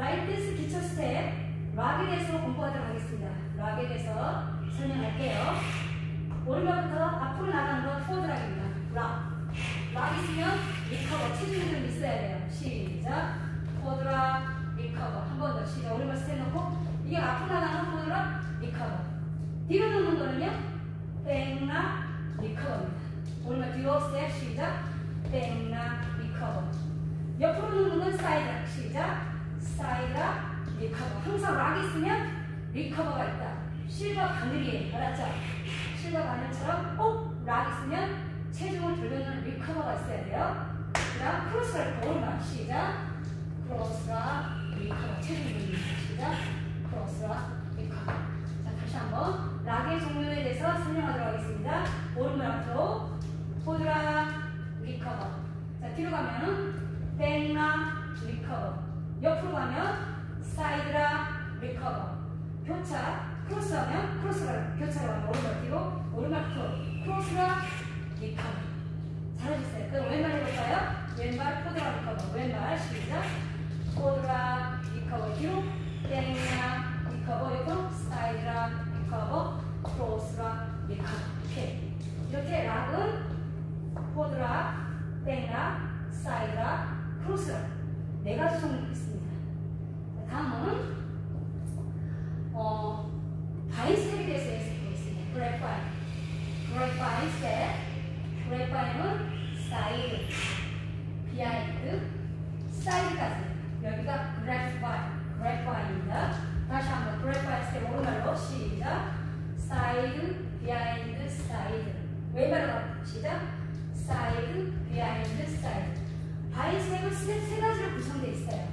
라인 댄스 기초 스텝 rock에 대해서 공부하도록 하겠습니다. rock에 대해서 설명할게요. 오른발부터 앞으로 나가는 건 forward rock입니다. Rock. Rock 있으면 recover 체중이 좀 있어야 돼요. 시작. forward rock recover 한 번 더 시작. 오른발 스텝 놓고 이게 앞으로 나가는 forward rock recover. 뒤로 놓는 거는요. back rock recover입니다. 오른발 뒤로 스텝 시작. Back rock recover. 옆으로 놓는 건 side rock 시작. Side rock recover. 항상 rock 있으면 recover가 있다. 실과 바늘이에요. 알았죠? 실과 바늘처럼 꼭 rock 있으면 체중을 돌려주는 recover가 있어야 돼요. 그 다음 cross rock 오른발 시작. Cross rock recover. 체중 돌리기 시작. Cross rock recover. 자, 다시 한번 rock의 종류에 대해서 설명하도록 하겠습니다. 오른발 앞으로 포드락 리커버. 자, 뒤로 가면 은 백락 리커버. 옆으로 가면 사이드락 리커버. 교차 크로스하면 크로스가 교차로 오른발 뒤로 오른발 앞으로 cross rock recover. 잘해주세요. 그럼 왼발 해볼까요? 왼발 포드락 리커버. 왼발 시작. 포드락 리커버 뒤로 백락 리커버 옆으로 사이드락 Recover cross rock recover. 오케이. 이렇게 락은 포드락, 백락, 사이드락, 크로스락 네 가지 종류가 있습니다. 자, 다음은 어, vine 스텝에 대해서 해석하겠습니다. Grapevine. Grapevine 스텝. Grapevine은 side, behind, side까지. 여기가 grapevine, Grapevine입니다. 다시 한번 grapevine 스텝 오른발로 시작. Side, behind, side. 왼발로 갑니다. 시작. Side, behind, side. Vine 스텝은 스텝 세 가지로 구성되어 있어요.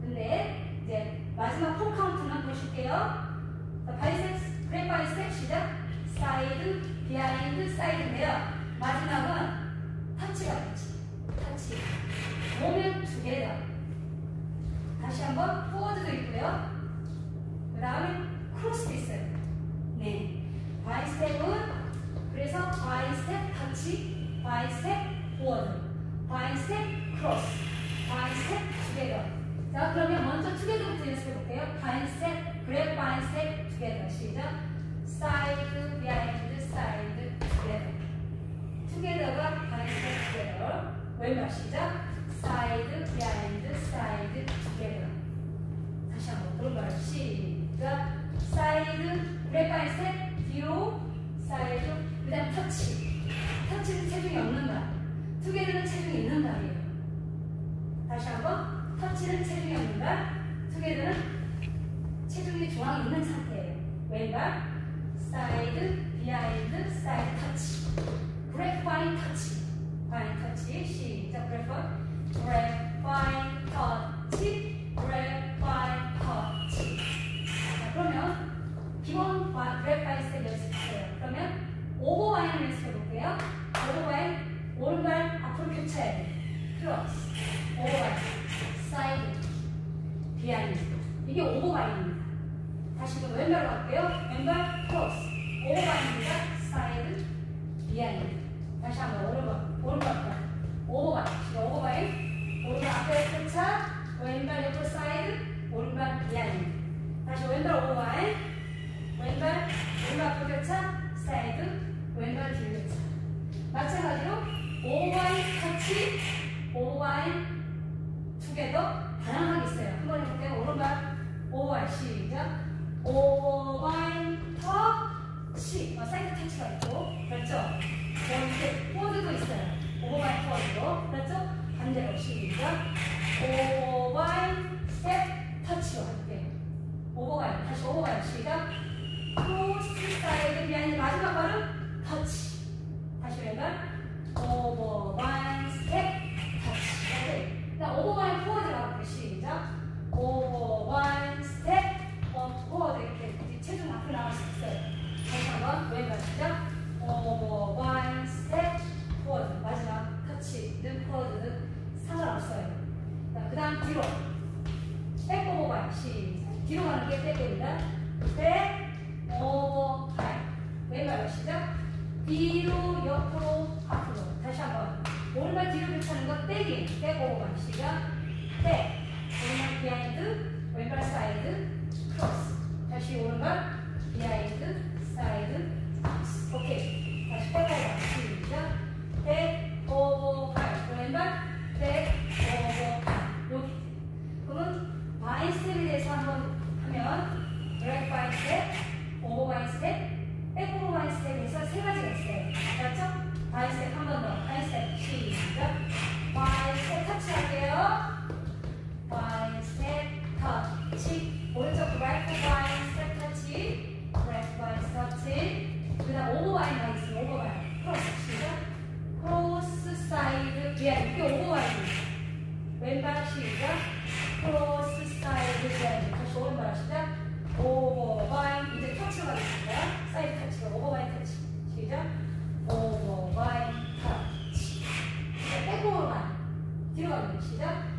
근데 이제 마지막 포 카운트만 보실게요. 자, vine 스텝, grapevine 스텝 시작. Side, behind, side인데요. 마지막은 터치가 터치. 터치. 오면 두 개다. 다시 한번 forward도 있고요. 그 다음에 cross도 있어요. 네. 바이스텝은 그래서 터치, 바이스텝 포워드, 바이스텝 크로스, 바이스텝 투게더. 자, 그러면 먼저 투게더부터 연습해 볼게요. Vine 스텝, grapevine 스텝 together. 시작. Side, behind, side, together. Together가 vine 스텝 together. 왼발 시작. Side, behind, side, together. 다시 한번 오른발 시작. Side, grapevine 스텝, 뒤로, 사이드, 그 다음 터치. 터치는 체중이 없는 발. Together는 체중이 있는 발이에요. 다시 한번 터치는 체중이 없는 발, together는 체중이 중앙에 있는 상태예요. 왼발, side, behind, side 터치. Grapevine 터치. Vine 터치. 시작. Grape. Grapevine 터치. Grapevine 터치. 자, 그러면 기본 grapevine 스텝 연습해요. 그러면 over vine을 연습해 볼게요. Over vine 오른발 앞으로 교차해야 돼. Cross. Over vine. Side. Behind. 이게 over vine입니다. 다시 그 왼발로 갈게요. 왼발 cross. Over vine입니다. Side. Behind. 다시 한번 오른발. 오른발. Over vine. 지금 over vine. 오른발 앞에 교차. 왼발 옆으로 사이드. 오른발 behind. 다시 왼발 over vine. 왼발. 오른발 앞으로 교차. 사이드. 왼발 뒤로 교차. 마찬가지로 over vine 터치. Over vine together 다양하게 있어요. 한번 해볼게요. 오른발 over vine 시작. Over vine 터치. 어, 사이드 터치가 있고 그렇죠. 이렇게 forward도 있어요. Over vine forward로 그렇죠. 반대로 시작. Over vine 스텝 터치로 할게요. Over vine 다시 over vine 시작. Cross side behind 마지막 발은 터치. 다시 왼발 over vine 스텝 터치. 오케이. 자, over vine forward 가볼게요. 시작. Over vine 스텝 어, forward 이렇게 체중 앞으로 나갈 수 있어요. 다시 한번 왼발 시작. Over vine 스텝 forward 마지막 터치든 forward든 상관없어요. 자, 그 다음 뒤로 back over vine 시작. 뒤로 가는 게 back입니다. 백 오른발 뒤로 교차하는 거 백이 백 오버와인 시작. 이렇게 오고 와야 돼. 왼발 시작. 크로스 사이드 젠. 다시 오른발 시작. 오버바인. 이제 터치로 가겠습니다. 사이드 터치가 오버바인 터치. 시작. 오버바인 터치. 이제 백홈으로만. 뒤로 가면 시작.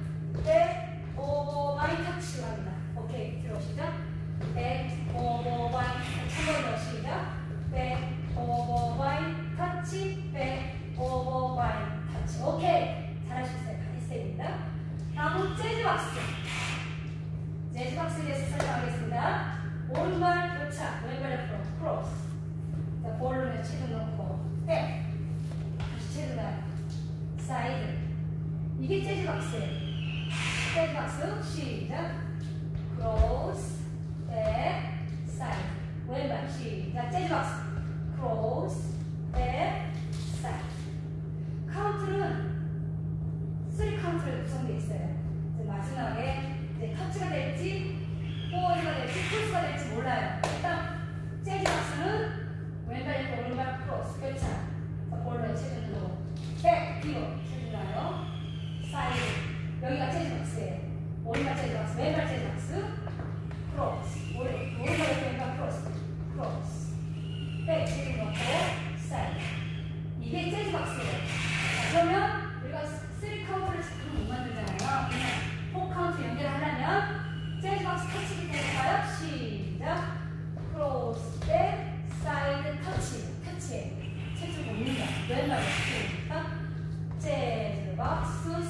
Jazz box 시작. Cross, back, side. 왼발 시작. Jazz box. Cross, back, side. 카운트는 3 카운트로 구성되어 있어요. 이제 마지막에 이제 터치가 될지, forward가 될지, cross가 될지 몰라요. 일단 jazz box는 왼발 옆에 오른발 cross, 교차. 자, ball로 체중으로 백, 뒤로 체중 놔요. 사이드. 여기가 재즈박스예요. 오른발 재즈박스, 왼발 재즈박스, 크로스. 오른, 오른발 옆에 왼발 크로스, 크로스. 백, 체중 넣고, 사이드. 이게 재즈박스예요. 자, 그러면 우리가 3 카운트를 자꾸 못 만들잖아요. 그냥 4 카운트 연결하려면 재즈박스 터치기 때문에 가요. 시작. 크로스, 백, 사이드, 터치. 터치. 체중 올린다. 왼발 시작. 재즈박스,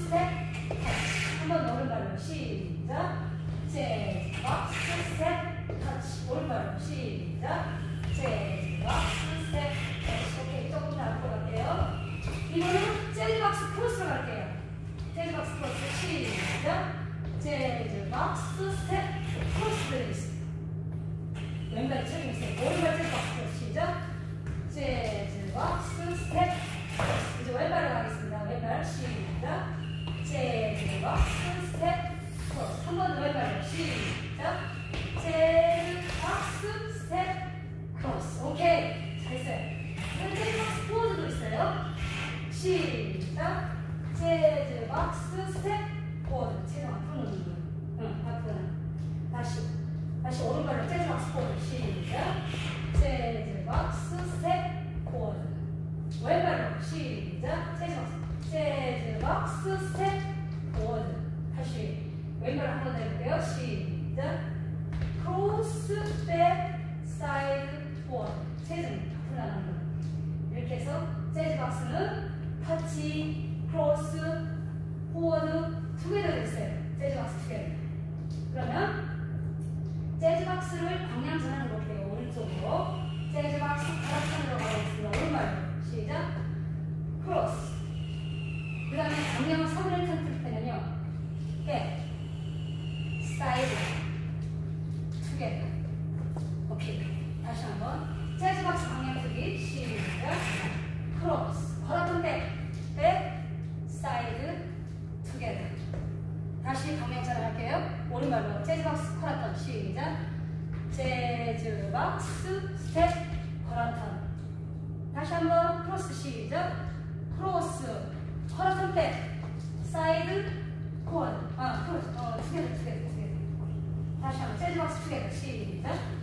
시작. 재즈박스, 스텝, 터치. 오른발로 시작. 재즈박스, 스텝, 터치. 오케이. 조금 더 앞으로 갈게요. 이거는 재즈박스 크로스로 갈게요. 재즈박스 크로스 시작. 재즈박스 스텝 시작. 재즈 박스 스텝 포워드. 다시 왼발 한 번 해볼게요. 시작. 크로스 백 사이드 포워드. 체중 앞으로 나가는 거. 이렇게 해서 재즈 박스는 터치, 크로스, 포워드 together 있어요. 재즈 박스 together. 그러면 재즈 박스를 방향 전환해 볼게요. 오른쪽으로. 재즈 박스 바닥편으로 가겠습니다. 오른발로. 시작. 크로스. 그 다음에 방향을 3분의 1 틀 때는요. 백, 사이드, together. 다시 한번. 재즈 박스 방향 틀기. 시작. 크로스. 걸었던 백, 백, 사이드, together. 다시 방향 전환할게요. 오른발로 재즈박스 quarter turn 시작. 재즈박스 스텝 quarter turn. 다시 한번 크로스 시작. 크로스 quarter turn 백, 사이드, 콘. 아, 크로스. 어, together, together, together. 다시 한번 재즈박스 together 시작.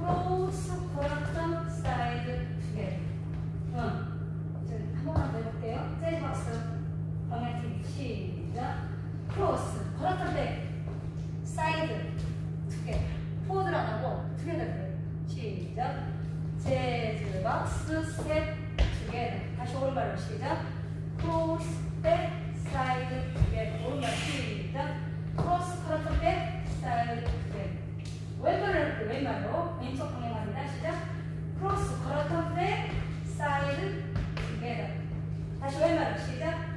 크로스 quarter turn 사이드 together. 응. 한 번만 더 해볼게요. 재즈 박스 방향 틀기 시작. 왼발로 왼쪽 방향 갑니다. 시작. 크로스 걸었던 백 사이드 together. 다시 왼발로 시작.